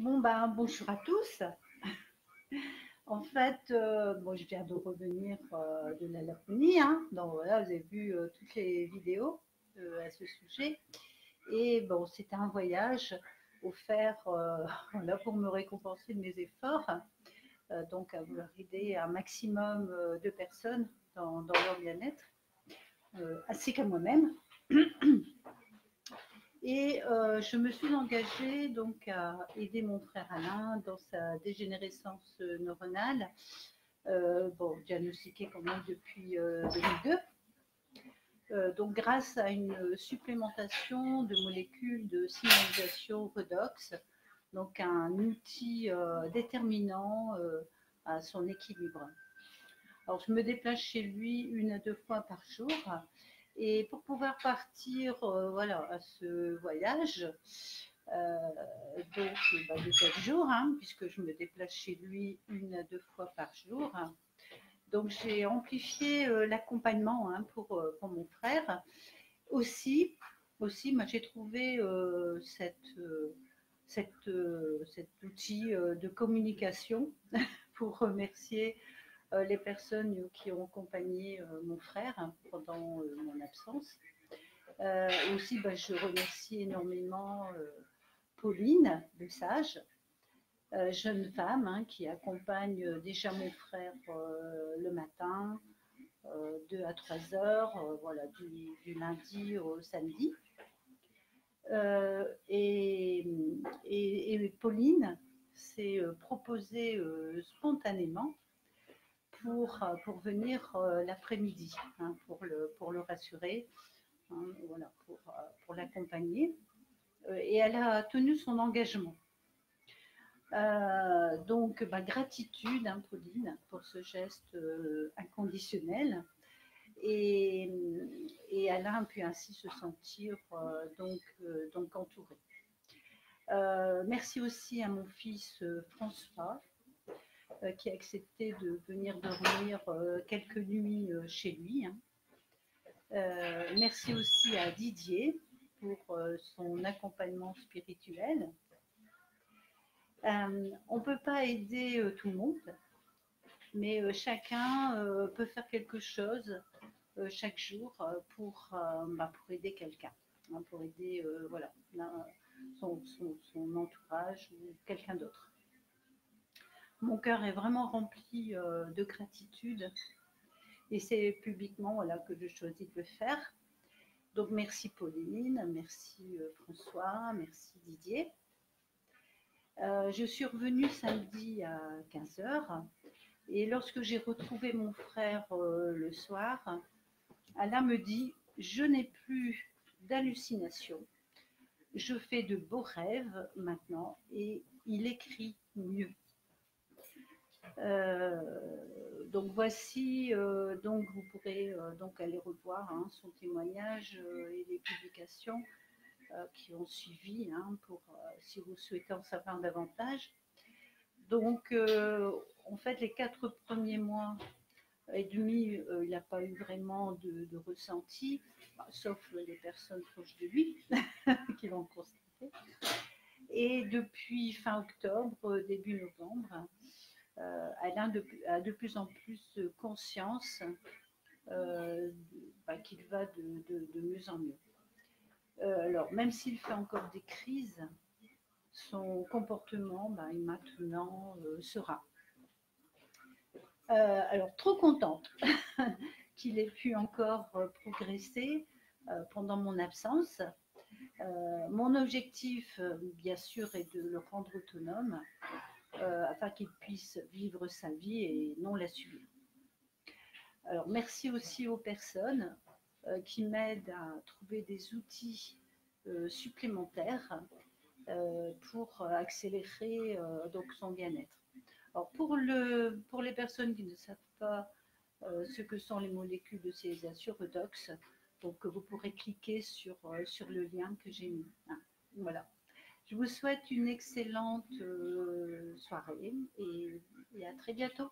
Bon, ben, bonjour à tous. En fait, euh, je viens de revenir euh, de la Laponie. Hein. donc vous avez vu euh, toutes les vidéos à ce sujet. Et bon, c'était un voyage offert voilà, pour me récompenser de mes efforts. donc, à vouloir aider un maximum de personnes dans leur bien-être, ainsi qu'à moi-même. Et euh, je me suis engagée donc à aider mon frère Alain dans sa dégénérescence neuronale, euh, diagnostiquée quand même depuis 2002. Euh, donc grâce à une supplémentation de molécules de signalisation redox, donc un outil déterminant à son équilibre. Alors je me déplace chez lui une à deux fois par jour et pour pouvoir partir euh, voilà, à ce voyage, euh, donc bah, de 7 jours, hein, puisque je me déplace chez lui une à deux fois par jour. Donc j'ai amplifié euh, l'accompagnement hein, pour, pour, mon frère. Aussi, aussi j'ai trouvé cet outil de communication pour remercier les personnes qui ont accompagné euh, mon frère pendant euh, mon absence. aussi, bah, je remercie énormément Pauline de Sage, jeune femme hein, qui accompagne déjà mon frère le matin, 2 à 3 heures, voilà, du, lundi au samedi. et, Pauline s'est proposée spontanément pour, euh, pour venir euh, l'après-midi, hein, pour, le, pour le rassurer, hein, voilà, pour, euh, pour l'accompagner. et elle a tenu son engagement. donc, bah, gratitude, hein, Pauline, pour ce geste inconditionnel. Et, et, Alain a pu ainsi se sentir donc, donc entouré. merci aussi à mon fils François, euh, qui a accepté de venir dormir euh, quelques nuits euh, chez lui. Hein. merci aussi à Didier pour son accompagnement spirituel. on ne peut pas aider tout le monde, mais chacun peut faire quelque chose chaque jour pour, bah, pour aider quelqu'un, hein, pour aider son entourage ou quelqu'un d'autre. Mon cœur est vraiment rempli euh, de gratitude et c'est publiquement voilà, que je choisis de le faire. Donc merci Pauline, merci euh, François, merci Didier. Euh, je suis revenue samedi à 15h et lorsque j'ai retrouvé mon frère le soir, Alain me dit, je n'ai plus d'hallucinations, je fais de beaux rêves maintenant et il écrit mieux. Euh, donc voici, euh, donc vous pourrez euh, donc aller revoir hein, son témoignage et les publications qui ont suivi hein, pour si vous souhaitez en savoir davantage. Donc en fait les quatre premiers mois et demi, il n'a pas eu vraiment de, ressenti, sauf les personnes proches de lui qui l'ont constaté. Et depuis fin octobre, début novembre, elle a de, plus en plus conscience euh, bah, qu'il va de, mieux en mieux. Euh, alors, même s'il fait encore des crises, son comportement bah, maintenant sera. alors, trop contente qu'il ait pu encore progresser pendant mon absence. mon objectif, bien sûr, est de le rendre autonome euh, afin qu'il puisse vivre sa vie et non la subir. Alors, merci aussi aux personnes euh, qui m'aident à trouver des outils euh, supplémentaires pour accélérer donc son bien-être. Alors, pour, le, pour les personnes qui ne savent pas ce que sont les molécules de civilisation redox, donc vous pourrez cliquer sur, sur le lien que j'ai mis. Hein, voilà. Je vous souhaite une excellente euh, soirée et à très bientôt.